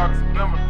Ducks, Bimmer.